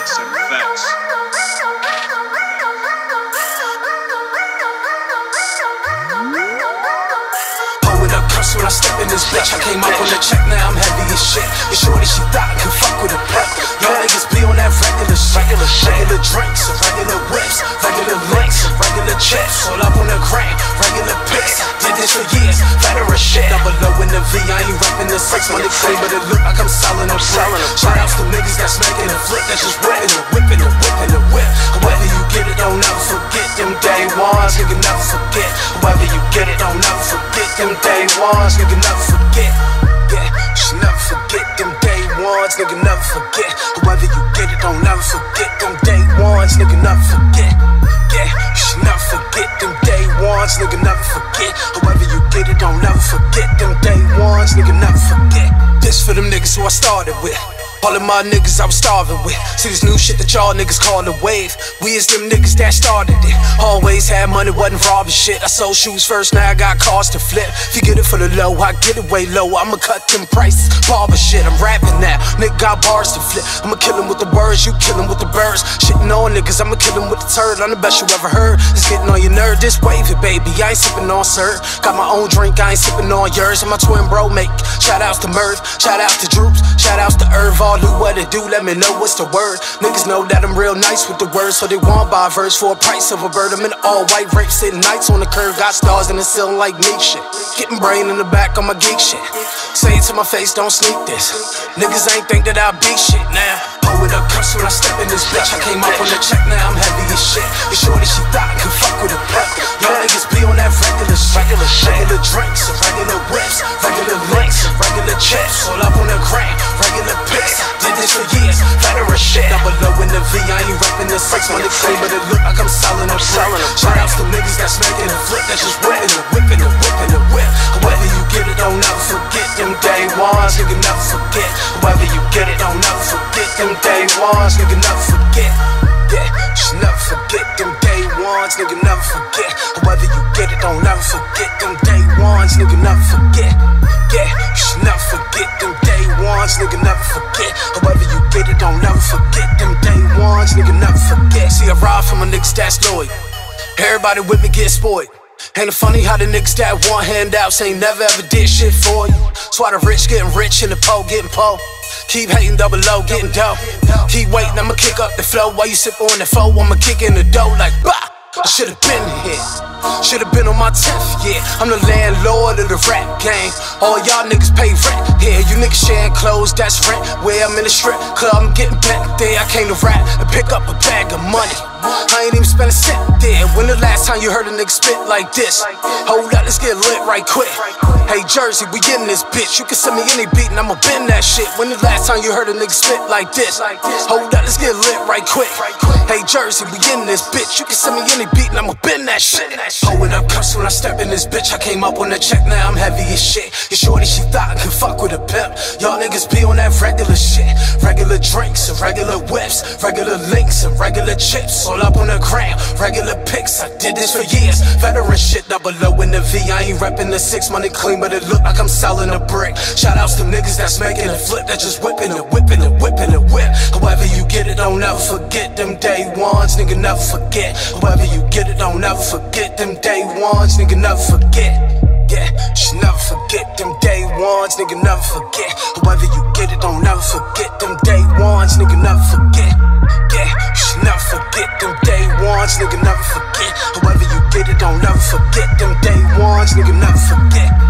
Facts and facts. Pull it up, curse when I step in this bitch. I came up on the check, now I'm heavy as shit. You shorty, she thought I could fuck with a pep. Y'all niggas be on that regular shit. Regular drinks, regular whips, regular links, regular chips. All up on the gram, regular pics. Did this for years, veteran shit. Double low in the V, Ain't reppin' the clean, but it look like I'm selling a selling Shout outs to niggas that's making a flip, that's just whipping the whipping the whipping the whip. However you get it, don't ever forget them day ones, nigga never forget. However you get it, don't ever forget them day ones, nigga never forget. Yeah, you should never forget them day ones, nigga never forget. However you get it, don't ever forget them day ones, nigga never forget. Yeah, you should never forget them day ones, nigga never forget. However you get it, don't ever forget them day ones, nigga never forget. This for them niggas who I started with. All of my niggas I was starving with. See this new shit that y'all niggas call a wave. We is them niggas that started it. Always had money, wasn't robbing shit. I sold shoes first, now I got cars to flip. If you get it for the low, I get it way low. I'ma cut them prices. Barber shit, I'm rapping now. Nigga got bars to flip. I'ma kill him with the words, you kill him with the birds. Shitting on niggas, I'ma kill him with the turd. I'm the best you ever heard. It's getting on your nerve, this wave it, baby. I ain't sipping on sir. Got my own drink, I ain't sipping on yours. And my twin bro make. Shout outs to Merv, shout outs to Droops, shout outs to Irv. All who what it do, let me know what's the word. Niggas know that I'm real nice with the words, so they want buy a verse for a price of a bird. I'm in all white rape, sitting nights on the curb, got stars in the ceiling like me shit. Getting brain in the back on my geek shit. Say it to my face, don't sneak this. Niggas ain't think that I'll be shit now. Pull it up, curse when I step in this bitch. I came up on the check, now I'm heavy as shit. You shorty, she thought I could fuck with a pep. Y'all niggas be on that regular shit. Regular. Drinks, regular whips, regular The six money clean, but it look like I'm selling a selling Shout outs to niggas that's making a flip, that's just whipping the whipping the whipping the whip. However you get it, don't ever forget them day ones, nigga never forget. However you get it, don't ever forget them day ones, nigga never forget. Yeah, just never forget them day ones, nigga never forget. However you get it, don't ever forget them day ones, nigga never forget. Yeah, you should never forget them day ones, nigga never forget. However you get it, don't never forget them day ones, nigga never forget. See, I ride from a niggas that's loyal. Everybody with me get spoiled. Ain't it funny how the niggas that want handouts ain't never ever did shit for you? That's why the rich getting rich and the poor getting poor. Keep hating double low, getting dope. Keep waiting, I'ma kick up the flow while you sip on the foe. I'ma kick in the dough like bah. I should've been here. Should've been on my 10th, yeah. I'm the landlord of the rap game. All y'all niggas pay rent Yeah, You niggas sharing clothes, that's rent. Where I'm in the strip club, I'm getting back there. I came to rap and pick up a bag of money. Ain't even spent a cent there. When the last time you heard a nigga spit like this? Hold up, let's get lit right quick. Hey Jersey, we getting this bitch. You can send me any beat and I'ma bend that shit. When the last time you heard a nigga spit like this? Hold up, let's get lit right quick. Hey Jersey, we getting this bitch. You can send me any beat and I'ma bend that shit. Hold up, curse when I step in this bitch. I came up on the check, now I'm heavy as shit. Thought I could fuck with a pimp. Y'all niggas be on that regular shit. Regular drinks and regular whips, regular links and regular chips. All up on the gram, regular pics. I did this for years. Veteran shit, double low in the V. I ain't reppin' the six money clean, but it look like I'm selling a brick. Shout outs to niggas that's making a flip, that just whipping it, whipping it, whipping it, whip. However you get it, don't ever forget them day ones, nigga never forget. However you get it, don't ever forget them day ones, nigga never forget. Yeah, should never forget ones, nigga never forget. However you get it, don't ever forget them day ones, nigga never forget. Yeah, you should never forget them day ones, nigga never forget. However you get it, don't ever forget them day ones, nigga never forget.